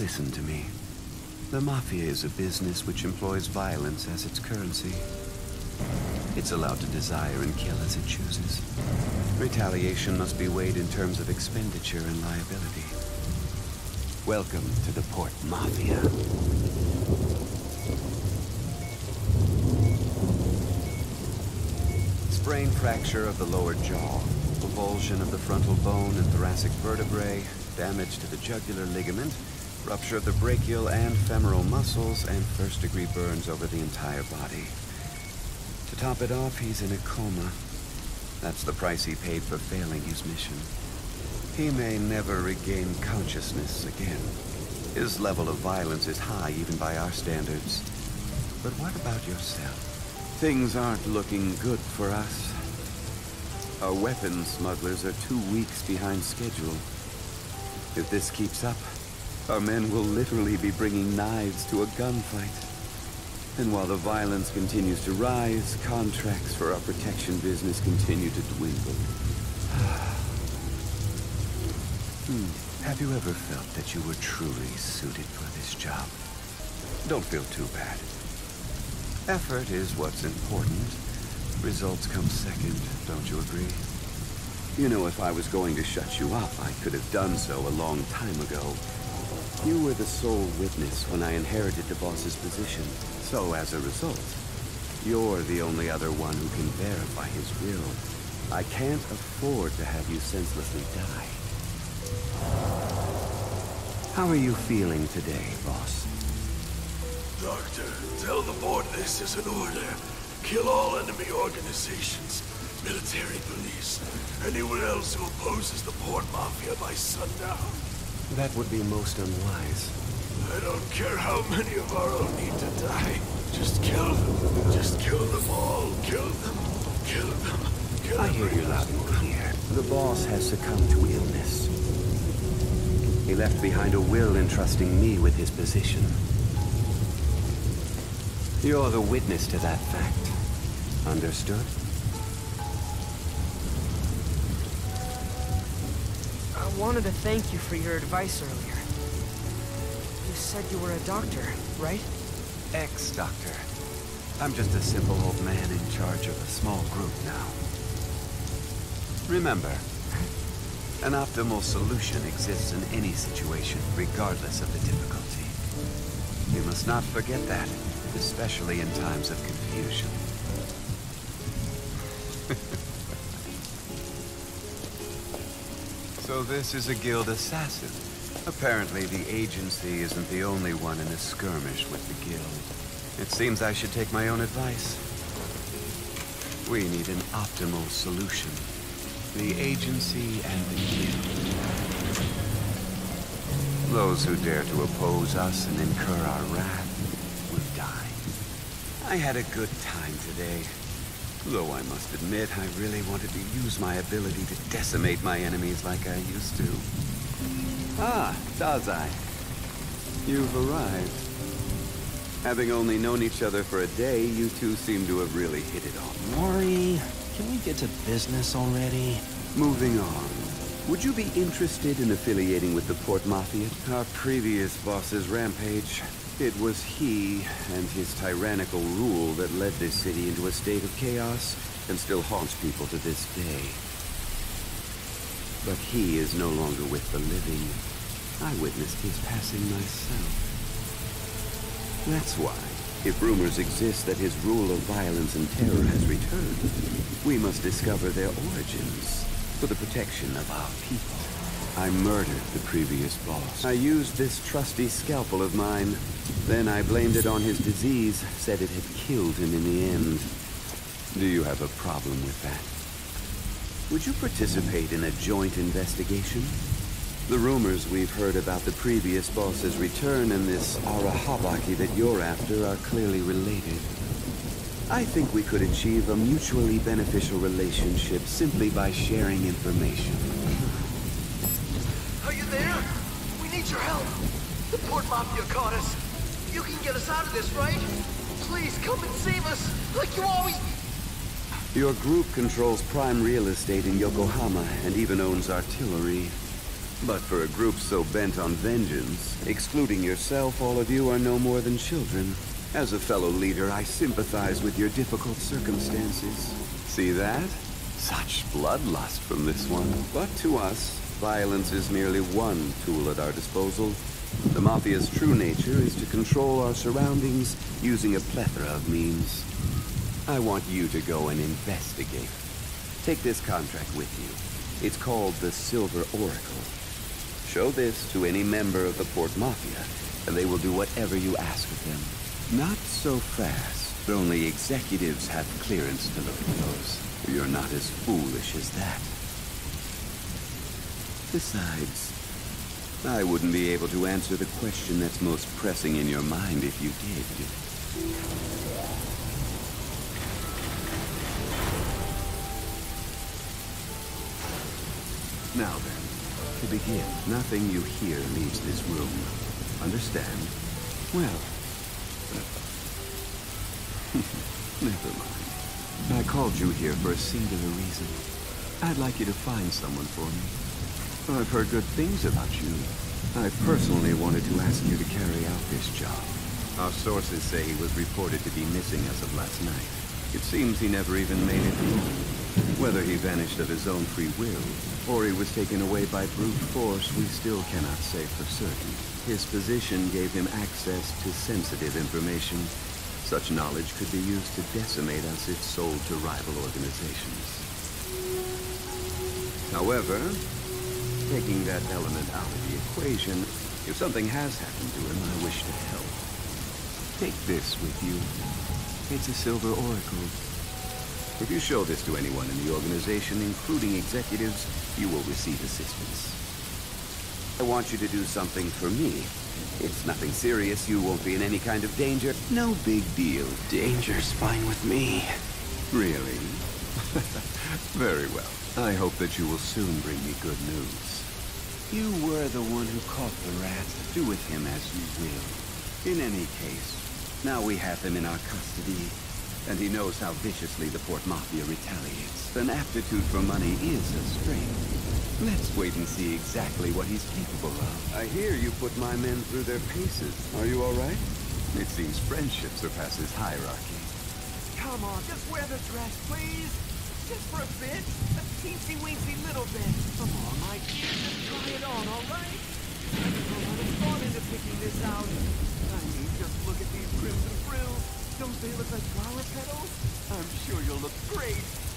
Listen to me. The Mafia is a business which employs violence as its currency. It's allowed to desire and kill as it chooses. Retaliation must be weighed in terms of expenditure and liability. Welcome to the Port Mafia. Sprain fracture of the lower jaw, avulsion of the frontal bone and thoracic vertebrae, damage to the jugular ligament, rupture of the brachial and femoral muscles, and first-degree burns over the entire body. To top it off, he's in a coma. That's the price he paid for failing his mission. He may never regain consciousness again. His level of violence is high even by our standards. But what about yourself? Things aren't looking good for us. Our weapons smugglers are two weeks behind schedule. If this keeps up, our men will literally be bringing knives to a gunfight. And while the violence continues to rise, contracts for our protection business continue to dwindle. hmm. Have you ever felt that you were truly suited for this job? Don't feel too bad. Effort is what's important. Results come second, don't you agree? You know, if I was going to shut you up, I could have done so a long time ago. You were the sole witness when I inherited the boss's position. So as a result, you're the only other one who can verify his will. I can't afford to have you senselessly die. How are you feeling today, boss? Doctor, tell the board this is an order. Kill all enemy organizations, military police, anyone else who opposes the Port Mafia by sundown. That would be most unwise. I don't care how many of our own need to die. Just kill them. Just kill them all. Kill them. Kill them. Kill I hear you loud and clear. The boss has succumbed to illness. He left behind a will entrusting me with his position. You're the witness to that fact. Understood? Wanted to thank you for your advice earlier. You said you were a doctor, right? Ex-doctor. I'm just a simple old man in charge of a small group now. Remember, an optimal solution exists in any situation, regardless of the difficulty. You must not forget that, especially in times of confusion. so this is a guild assassin. Apparently the agency isn't the only one in a skirmish with the guild. It seems I should take my own advice. We need an optimal solution. The agency and the guild. Those who dare to oppose us and incur our wrath will die. I had a good time today. Though I must admit, I really wanted to use my ability to decimate my enemies like I used to. Ah, Dazai. You've arrived. Having only known each other for a day, you two seem to have really hit it off. Mori, can we get to business already? Moving on. Would you be interested in affiliating with the Port Mafia? Our previous boss's rampage. It was he and his tyrannical rule that led this city into a state of chaos and still haunts people to this day. But he is no longer with the living. I witnessed his passing myself. That's why, if rumors exist that his rule of violence and terror has returned, we must discover their origins for the protection of our people. I murdered the previous boss. I used this trusty scalpel of mine. Then I blamed it on his disease, said it had killed him in the end. Do you have a problem with that? Would you participate in a joint investigation? The rumors we've heard about the previous boss's return and this Arahabaki that you're after are clearly related. I think we could achieve a mutually beneficial relationship simply by sharing information. Are you there? We your help. The Port Mafia caught us. You can get us out of this, right? Please come and save us, like you always... Your group controls prime real estate in Yokohama and even owns artillery. But for a group so bent on vengeance, excluding yourself, all of you are no more than children. As a fellow leader, I sympathize with your difficult circumstances. See that? Such bloodlust from this one. But to us, violence is merely one tool at our disposal. The Mafia's true nature is to control our surroundings using a plethora of means. I want you to go and investigate. Take this contract with you. It's called the Silver Oracle. Show this to any member of the Port Mafia, and they will do whatever you ask of them. Not so fast. Only executives have clearance to look at those. You're not as foolish as that. Besides, I wouldn't be able to answer the question that's most pressing in your mind if you did. Now then, to begin, nothing you hear leaves this room. Understand? Well, never mind. I called you here for a singular reason. I'd like you to find someone for me. I've heard good things about you. I personally wanted to ask you to carry out this job. Our sources say he was reported to be missing as of last night. It seems he never even made it home. Whether he vanished of his own free will, or he was taken away by brute force, we still cannot say for certain. His position gave him access to sensitive information. Such knowledge could be used to decimate us if sold to rival organizations. However, taking that element out of the equation, if something has happened to him, I wish to help. Take this with you. It's a silver oracle. If you show this to anyone in the organization, including executives, you will receive assistance. I want you to do something for me. It's nothing serious, you won't be in any kind of danger. No big deal. Danger's fine with me. Really? Very well. I hope that you will soon bring me good news. You were the one who caught the rat. Do with him as you will. In any case, now we have him in our custody, and he knows how viciously the Port Mafia retaliates. An aptitude for money is a strength. Let's wait and see exactly what he's capable of. I hear you put my men through their paces. Are you all right? It seems friendship surpasses hierarchy. Come on, just wear the dress, please. Just for a bit. A teensy-weensy little bit. Come on, dear, just try it on, all right? I put a lot thought into picking this out. I mean, just look at these crimson frills. Don't they look like flower petals? I'm sure you'll look great.